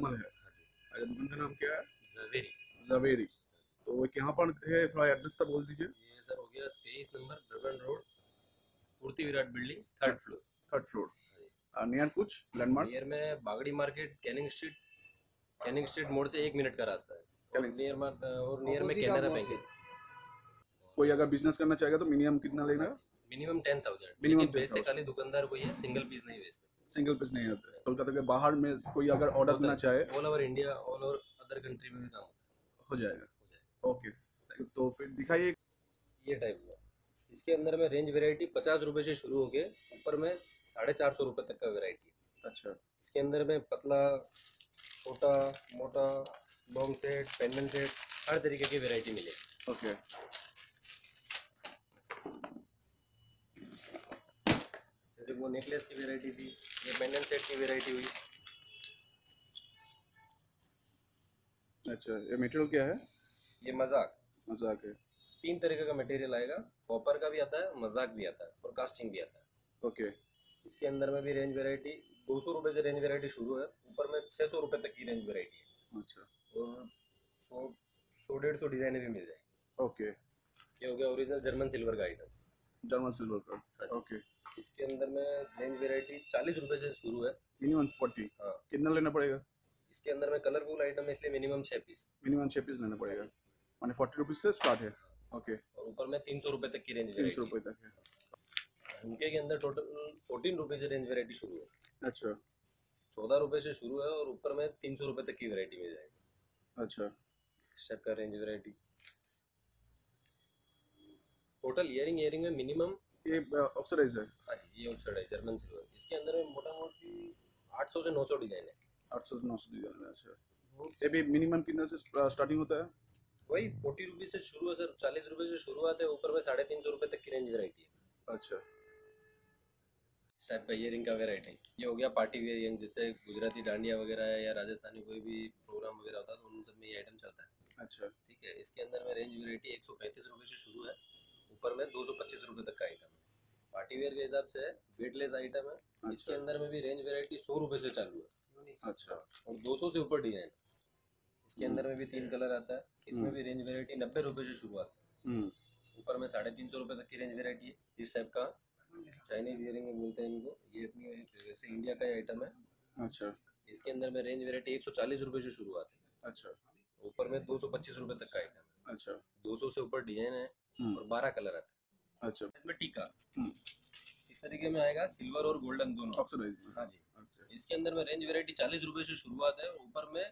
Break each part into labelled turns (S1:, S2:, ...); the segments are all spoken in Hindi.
S1: जर्मन है। अच्छा दुकान का नाम क्या है? जवेरी। तो यहाँ पर है थोड़ा एड्रेस तो बोल दीजिए।
S2: ये सर हो गया तेईस number Brabourne road Purti Virat building third floor
S1: third floor near कुछ? लैंडमार्क
S2: नियर में Bagri market Canning Street Canning Street मोड़ से एक मिनट का रास्ता है। नियर और नियर में कैनरा बैंक
S1: कोई अगर बिज़नेस करना चाहेगा तो मिनिमम कितना लेना
S2: मिनिमम टेन थाउज़ेंड मिनिमम बेचते खाली दुकानदार कोई है सिंगल पीस नहीं बेचते।
S1: सिंगल पीस नहीं होता है। कोलकाता के बाहर में कोई अगर ऑर्डर करना चाहे।
S2: All over India all over other country में भी काम होता
S1: हो। जाएगा।
S2: है हो जाएगा
S1: ओके तो फिर दिखाइए।
S2: ये टाइप का इसके अंदर में रेंज वेराइटी पचास रुपए से शुरू होके ऊपर में साढ़े चार सौ रुपये तक का वेराइटी
S1: अच्छा।
S2: इसके अंदर में पतला छोटा मोटा लॉन्ग सेट पेंडेंट सेट हर तरीके की वेराइटी मिलेगी।
S1: ओके
S2: जैसे वो नेकलेस की वेराइटी थी। ये पेंडेंट सेट की वेराइटी हुई।
S1: अच्छा ये मटेरियल क्या है?
S2: ये मज़ाक।
S1: मज़ाक है।
S2: तीन तरीके का मटेरियल आएगा। कॉपर का भी आता है मज़ाक भी आता है और कास्टिंग भी आता है।
S1: ओके
S2: इसके अंदर में भी रेंज वेराइटी दो सौ रुपये से रेंज वेराइटी शुरू है। ऊपर में छः सौ रुपये तक की रेंज वेराइटी है।
S1: अच्छा।
S2: और सौ सौ डेढ़ सौ डिजाइने भी मिल जाएगी।
S1: ओके
S2: ये हो गया ओरिजिनल जर्मन सिल्वर का आइटम
S1: जर्मन सिल्वर का।
S2: हाँ।
S1: ओके
S2: इसके अंदर में रेंज वेराइटी चालीस रुपये से शुरू है।
S1: मिनिमम फोर्टी
S2: हाँ।
S1: कितना लेना पड़ेगा?
S2: इसके अंदर में कलरफुल आइटम है इसलिए मिनिमम छः पीस
S1: मिनिमम छः पीस लेना पड़ेगा। माने फोर्टी रुपीज़ से स्टार्ट है। ओके
S2: और ऊपर में तीन सौ रुपये तक की रेंज
S1: तीन सौ रुपये तक है।
S2: झुमके के अंदर टोटल फोर्टीन रुपये से रेंज वेराइटी शुरू है।
S1: अच्छा।
S2: चौदह रुपये से शुरू है और ऊपर में तीन सौ रुपये तक की वेराइटी मिल जाएगी।
S1: अच्छा।
S2: इस टाइप का range variety total earring earring में मिनिमम
S1: ये ऑक्सीडाइज है
S2: हाँ जी ये ऑक्साइड है। जर्मन सिल्वर इसके अंदर में मोटा मोटी आठ सौ से नौ सौ डिज़ाइन है।
S1: आठ सौ नौ सौ डिज़ाइन है अच्छा। ये भी मिनिमम कितना से स्टार्टिंग होता है?
S2: वही फोर्टी रुपीज़ से शुरू है सर चालीस रुपये से शुरुआत है ऊपर में साढ़े तीन सौ रुपये तक की रेंज वेराइटी है।
S1: अच्छा।
S2: इस टाइप का ईयरिंग का वेराइटी ये हो गया पार्टी वेयर ईयरिंग जैसे गुजराती डांडिया वगैरह है या राजस्थानी कोई भी प्रोग्राम वगैरह होता है तो उन सब में ये आइटम चलता है।
S1: अच्छा।
S2: ठीक है इसके अंदर में रेंज वेराइटी एक सौ पैंतीस रुपये से शुरू है। ऊपर में दो सौ पच्चीस तक का आइटम है। पार्टी वेयर के हिसाब से वेटलेस आइटम है। इसके
S1: अच्छा
S2: अंदर में भी रेंज वेराइटी सौ रुपये से चालू है।
S1: अच्छा।
S2: और 200 से ऊपर डिज़ाइन इसके। अंदर में भी तीन कलर आता है। इसमें
S1: हम्म।
S2: भी रेंज वेरायटी नब्बे रुपये से शुरुआत है।
S1: हम्म
S2: ऊपर में साढ़े तीन सौ रुपये तक की रेंज वेराइटी है। इस टाइप का चाइनीज़ ईयरिंग में बोलते हैं इनको। ये अपनी वैसे इंडिया का ही आइटम है।
S1: अच्छा।
S2: इसके अंदर में रेंज वेरायटी एक सौ चालीस रुपये से शुरुआत है।
S1: अच्छा।
S2: ऊपर में दो सौ पच्चीस रुपये तक का आइटम है।
S1: अच्छा।
S2: दो सौ से ऊपर डिज़ाइन है। और बारह कलर आते
S1: अच्छा।
S2: इसमें टीका।
S1: हम्म।
S2: इस तरीके में आएगा सिल्वर और गोल्डन दोनों।
S1: ऑक्सीडाइज
S2: हाँ। जी।
S1: अच्छा।
S2: इसके अंदर में रेंज वेराइटी चालीस रुपये से शुरुआत है ऊपर में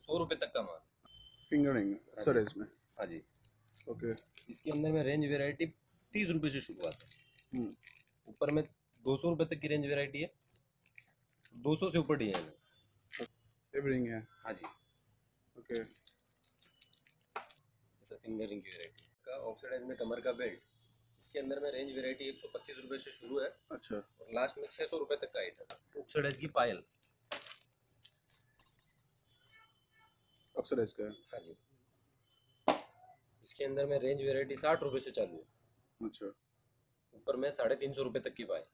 S2: सौ रुपये तक का माल
S1: फिंगरिंग ऑक्सीडाइज में
S2: हाँ जी।
S1: ओके
S2: इसके अंदर में रेंज वेराइटी तीस रुपये से शुरुआत है।
S1: हम्म।
S2: ऊपर में दो सौ रुपये तक की रेंज वेरायटी है। दो सौ से ऊपर डिज़ाइन है।
S1: एवरिंग है।
S2: हाँ जी।
S1: ओके
S2: जैसा फिंगरिंग की वेराइटी का ऑक्सीडाइज में कमर का बेल्ट इसके अंदर में रेंज वेराइटी एक सौ पच्चीस रुपये से शुरू है।
S1: अच्छा।
S2: और लास्ट में छः सौ रुपये तक का आइटम ऑक्सीडाइज की पायल
S1: ऑक्सीडाइज का। है
S2: हाँ जी। इसके अंदर में रेंज वेराइटी साठ रुपये से चालू है।
S1: अच्छा।
S2: ऊपर में साढ़े तीन सौ रुपये तक की पायल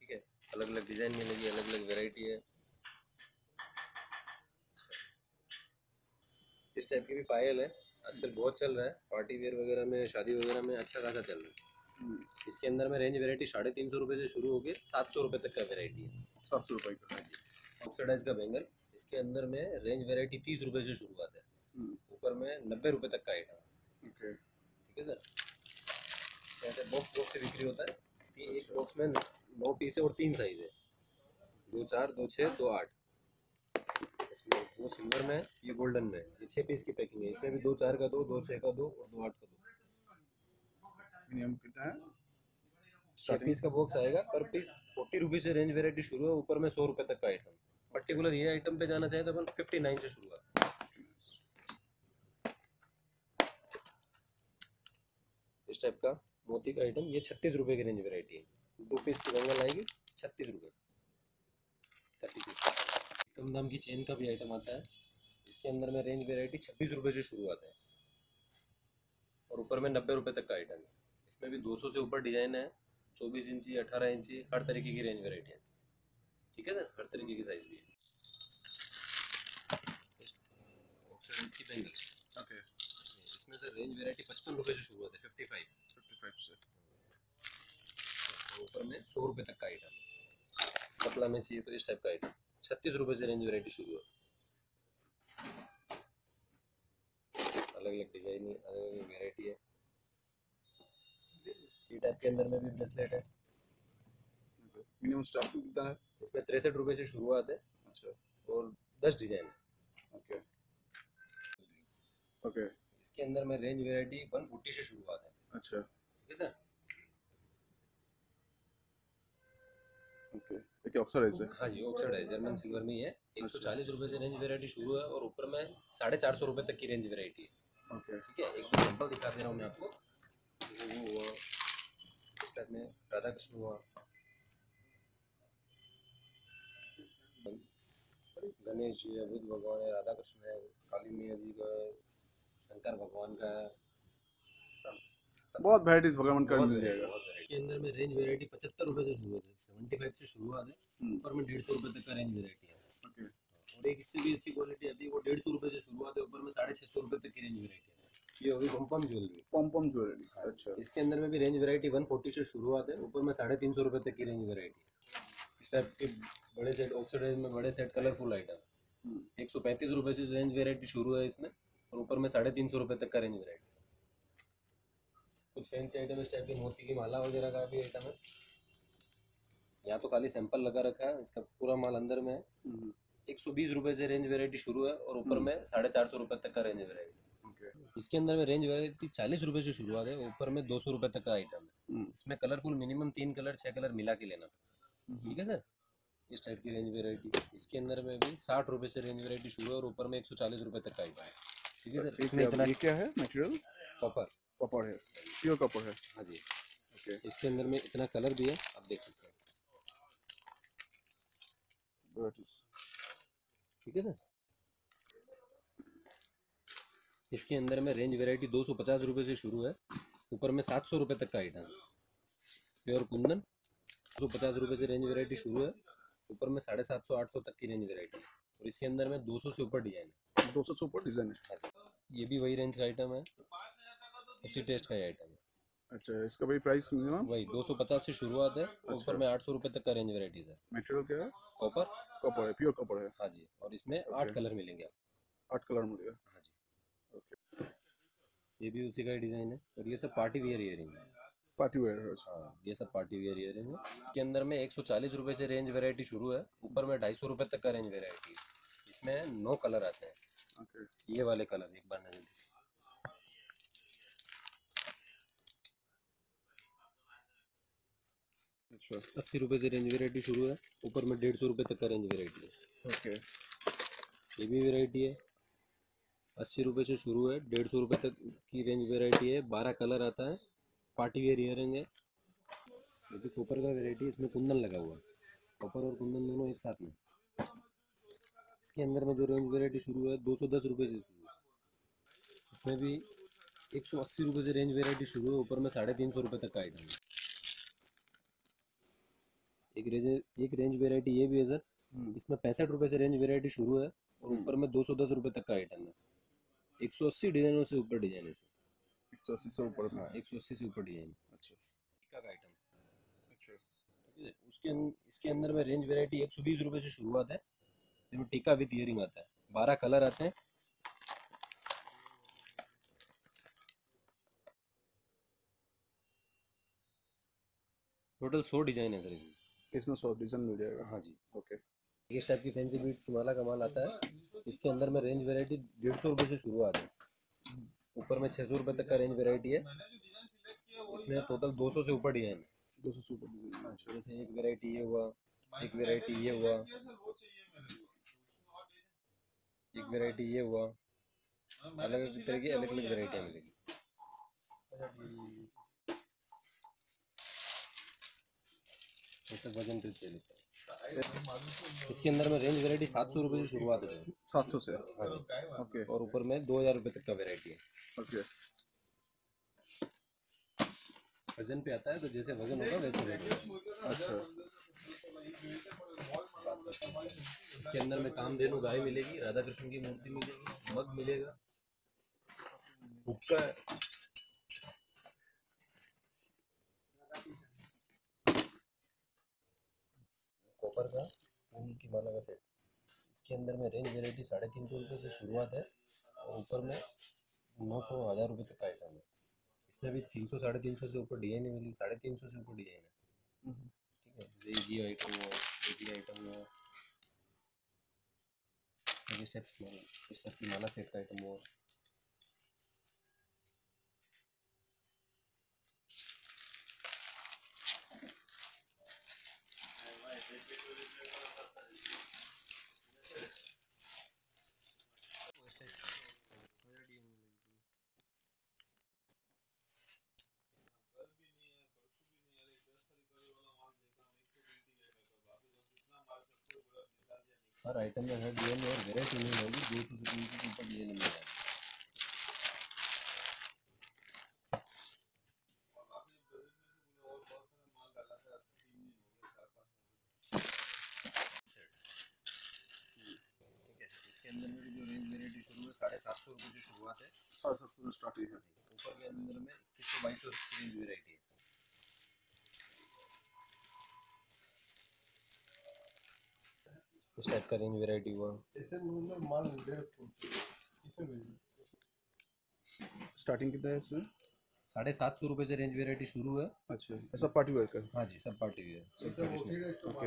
S2: ठीक है? अलग अलग डिज़ाइन मिलेगी अलग अलग वेराइटी है। इस टाइप की भी पायल है। आजकल बहुत चल रहा है। पार्टी वेयर वगैरह में शादी वगैरह में अच्छा खासा चल रहा है।
S1: हम्म,
S2: इसके अंदर में रेंज वेरायटी साढ़े तीन सौ रुपये से शुरू होकर सात सौ रुपये तक का वेराइटी है।
S1: सात सौ रुपये का।
S2: हाँ जी। ऑक्सीडाइज का बैंगल इसके अंदर में रेंज वेराइटी तीस रुपये से शुरुआत है।
S1: हम्म,
S2: ऊपर में नब्बे रुपये तक का आइटम है
S1: ओके
S2: ठीक है सर? ऐसे बॉक्स बॉक्स से बिक्री होता है। ये एक बॉक्स में नौ पीस है और तीन साइज़ है। दो चार दो छः दो आठ। इसमें वो सिल्वर में ये गोल्डन में। ये छः पीस की पैकिंग है। इसमें भी दो चार का दो दो छः का दो और दो आठ का दो।
S1: मिनिमम कितना है?
S2: छः पीस का बॉक्स आएगा। पर पीस फोर्टी रुपीज़ से रेंज वेराइटी शुरू है। ऊपर में सौ रुपये तक का आइटम पर्टिकुलर ये आइटम पे जाना चाहे तो अपन फिफ्टी नाइन से शुरू है इस टाइप का मोती का आइटम ये छत्तीस रुपये की रेंज वेराइटी है। दो पीस की कंगन आएगी। छत्तीस रुपये थर्टी सिक्स कम दाम की चेन का भी आइटम आता है। इसके अंदर में रेंज वेराइटी छब्बीस रुपये से शुरू आता है। और ऊपर में नब्बे रुपये तक का आइटम है। इसमें भी 200 से ऊपर डिज़ाइन है। चौबीस इंची अठारह इंची हर तरीके की रेंज वेराइटी है। ठीक है ना? हर तरीके की साइज़ भी है। ऑक्सीडाइज बैंगल
S1: ओके
S2: इसमें से रेंज वैरायटी पचपन रुपए से शुरू होता है। फिफ्टी फाइव
S1: 55 से
S2: ऊपर में सौ रुपए तक का आइटम कपड़ा में चाहिए तो इस टाइप का आइटम छत्तीस रुपए से रेंज वैरायटी शुरू है अलग अलग डिज़ाइन अलग अलग वैरायटी है टाइप के अंदर में भी ब्रेसलेट है।
S1: मिनिमम स्टार्टिंग कितना है?
S2: इसमें तिरसठ रुपए से शुरुआत है।
S1: अच्छा।
S2: और दस डिज़ाइन है।
S1: ओके ओके
S2: इसके अंदर में रेंज वैरायटी वन फोर्टी से शुरुआत है।
S1: अच्छा।
S2: ठीक है सर?
S1: ओके देखिए है
S2: हाँ जी ऑक्साइड है जर्मन सिल्वर में ही है। एक सौ चालीस रुपए से रेंज वैरायटी शुरू है और ऊपर में साढ़े चार सौ रुपए तक की रेंज वैरायटी है।
S1: ओके
S2: ठीक है एक दो सैंपल दिखा दे रहा हूँ मैं आपको। जैसे वो हुआ इस टाइप में राधा कृष्ण हुआ। गणेश जी है बुद्ध भगवान है राधा कृष्ण है काली मैया जी का है शंकर भगवान का है।
S1: बहुत वैराइटीज भगवान का मिल जाएगा।
S2: Variety। अंदर में रेंज वैरायटी पचहत्तर रुपए से शुरू है सेवेंटी फाइव से शुरुआत है
S1: हम्म,
S2: ऊपर में डेढ़ सौ रुपए तक का रेंज वैरायटी है। और एक इससे भी अच्छी क्वालिटी है वो डेढ़ सौ रुपए से शुरुआत है ऊपर में साढ़े छः सौ रुपए तक की रेंज वैरायटी है। ये होगी पम्पम ज्वेलरी
S1: पम पम ज्वेलरी अच्छा।
S2: इसके अंदर में भी रेंज वैरायटी वन फोर्टी से शुरुआत है ऊपर में साढ़े तीन सौ रुपए तक की रेंज वैरायटी इस टाइप के बड़े सेट ऑक्सीडाइज में बड़े सेट कलरफुल आइटम एक सौ पैंतीस रुपए से रेंज वेरायटी शुरू है इसमें और ऊपर में साढ़े तीन सौ रुपए तक का रेंज वैरायटी कुछ फैंसी आइटम इस टाइप के मोती की माला वगैरह का भी आइटम है। यहाँ तो खाली सैंपल लगा रखा है इसका पूरा माल अंदर में है।
S1: हम्म,
S2: एक सौ बीस रुपए से रेंज वैरायटी शुरू है और ऊपर
S1: हम्म।
S2: में साढ़े चार सौ रुपए तक का रेंज वैरायटी
S1: ओके
S2: इसके अंदर में रेंज वैरायटी चालीस रुपए से शुरुआत है ऊपर में दो सौ रुपए तक का आइटम है।
S1: हम्म,
S2: इसमें कलरफुल मिनिमम तीन कलर छह कलर मिला के लेना। ठीक है सर इस टाइप की रेंज वैरायटी इसके अंदर में भी साठ रुपए से रेंज वैरायटी शुरू है और ऊपर में एक सौ चालीस रुपए तक का आइटम है। ठीक है सर इसमें इतना
S1: क्या है मटेरियल
S2: कॉपर
S1: कॉपर है प्योर कॉपर है।
S2: हाँ जी।
S1: ओके
S2: इसके अंदर में इतना कलर भी है आप देख सकते हैं। ठीक है सर इसके अंदर में रेंज वैरायटी दो सौ पचास रुपये से शुरू है। ऊपर में सात सौ रुपये तक का आइटम प्योर कुंदन दो सौ पचास रुपये से रेंज वैरायटी शुरू है। ऊपर में साढ़े सात सौ आठ सौ तक की रेंज वैरायटी है। और इसके अंदर में दो सौ से ऊपर डिज़ाइन है।
S1: दो सौ से ऊपर डिज़ाइन है।
S2: हाँ ये भी वही रेंज का आइटम है। उसी टेस्ट का ही आइटम है।
S1: अच्छा इसका भी प्राइस मिनिमम
S2: वही दो सौ पचास से शुरुआत है और ऊपर में आठ सौ रुपये तक का रेंज वैराइटीज है।
S1: मटेरियल क्या है?
S2: कॉपर
S1: कॉपर है प्योर कॉपर है।
S2: हाँ जी और इसमें आठ कलर मिलेंगे आपको।
S1: आठ कलर मिलेगा।
S2: हाँ जी। ये भी उसी का ही डिज़ाइन है और ये सब पार्टी वियर इयरिंग है।
S1: पार्टी वेयर है।
S2: ये सब पार्टी वियर इयरिंग है। इसके अंदर में एक सौ चालीस रुपये से रेंज वैरायटी शुरू है ऊपर में ढाई सौ रुपये तक का रेंज वैरायटी है। इसमें नौ कलर आते हैं।
S1: ओके
S2: ये वाले कलर एक बार नज़र
S1: अच्छा।
S2: अस्सी रुपये से रेंज वैरायटी शुरू है। ऊपर में डेढ़ सौ रुपये तक का रेंज वैरायटी है।
S1: ओके।
S2: ये भी वैरायटी है। अस्सी रुपये से शुरू है। डेढ़ सौ रुपये तक की रेंज वैरायटी है। बारह कलर आता है। पार्टी वेयर इयरिंग है। ये भी कॉपर का वैरायटी है। इसमें कुंदन लगा हुआ है। कॉपर और कुंदन दोनों एक साथ में। इसके अंदर में जो रेंज वैरायटी शुरू है दो सौ दस रुपये से शुरू है। इसमें भी एक सौ अस्सी रुपये से रेंज वैरायटी शुरू है। ऊपर में साढ़े तीन सौ रुपये तक का आइटम है। एक रेंज एक रेंज वैरायटी ये भी है सर
S1: हम्म,
S2: इसमें पैंसठ रुपये से रेंज वैरायटी शुरू है और ऊपर में दो सौ दस रुपये तक का आइटम है। एक सौ अस्सी डिजाइनों से ऊपर डिज़ाइन है इसमें
S1: एक सौ अस्सी से ऊपर
S2: हाँ। एक सौ अस्सी से ऊपर डिज़ाइन
S1: अच्छा।
S2: टीका का आइटम
S1: अच्छा।
S2: है उसके अं- इसके अंदर में रेंज वैरायटी एक सौ बीस रुपये से शुरुआत है। इसमें टीका विथ ईयरिंग आता है। बारह कलर आते हैं। टोटल सौ डिज़ाइन है सर इसमें।
S1: इसमें सौ डिज़ाइन मिल जाएगा।
S2: हाँ जी
S1: ओके
S2: इस टाइप की फैंसी बीट्स की माला का माल आता है। इसके अंदर में रेंज वैरायटी डेढ़ सौ रुपये से शुरुआत है। ऊपर में छः सौ रुपये तक का रेंज वैरायटी है। इसमें टोटल दो सौ से ऊपर डिज़ाइन है।
S1: दो सौ से ऊपर अच्छा
S2: जैसे एक वैरायटी ये हुआ एक वैरायटी ये हुआ एक वैरायटी ये हुआ। अलग अलग तरह की अलग अलग वैरायटियाँ मिलेगी जैसे वज़न पे चले इसके अंदर में रेंज वैरायटी सात सौ रुपये से शुरुआत है।
S1: सात सौ से?
S2: हाँ जी।
S1: ओके।
S2: और ऊपर में दो हज़ार रुपये तक का वैरायटी है।
S1: ओके।
S2: वज़न पे आता है तो जैसे वज़न होगा वैसे रेट होगा
S1: अच्छा।
S2: इसके अंदर में कामधेनु गाय मिलेगी राधा कृष्ण की मूर्ति मिलेगी मग मिलेगा। हुक्का कॉपर का फूल की माला का सेट इसके अंदर में रेंज वेराइटी साढ़े तीन सौ रुपये से शुरुआत है और ऊपर में नौ सौ हज़ार रुपये तक का आइटम है। इसमें भी तीन सौ साढ़े तीन सौ से ऊपर डिज़ाइन मिली साढ़े तीन सौ से ऊपर डिज़ाइन है।
S1: हम्म।
S2: ठीक है? जैसे ये आइटम हो ये आइटम हो इस टाइप की माला सेट का आइटम हो। हर आइटम में हर डिज़ाइन और वेराइटी नहीं होगी दो सौ से तीन सौ के ऊपर डिज़ाइन मिल जाएगी है इसके अंदर में भी जो रेंज वेराइटी शुरू है साढ़े सात सौ रुपये से शुरुआत है।
S1: साढ़े सात सौ स्टार्टिंग है।
S2: ऊपर के अंदर में इक्कीस सौ बाईस सौ की रेंज वेराइटी है। इस टाइप का रेंज वेराइटी हुआ।
S1: स्टार्टिंग कितना है इसमें?
S2: साढ़े सात सौ रुपये से रेंज वेराइटी शुरू है।
S1: अच्छा सब पार्टी वेयर का
S2: हाँ। जी सब पार्टी वेयर
S1: ओके